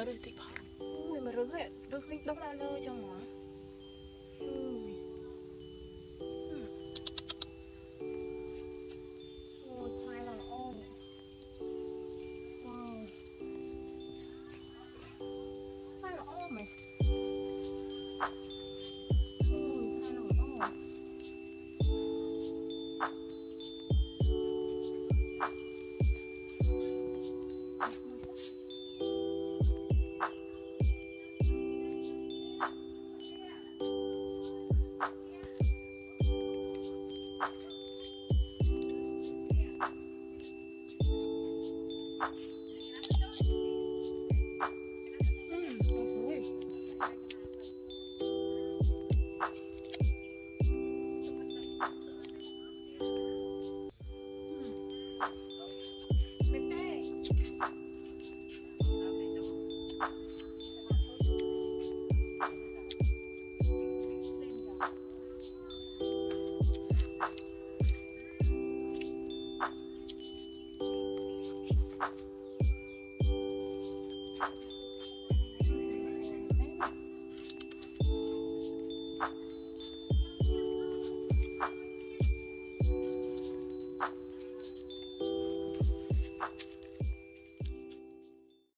Mà rơi tí bỏ Ui, mà không đông la lơ cho mà.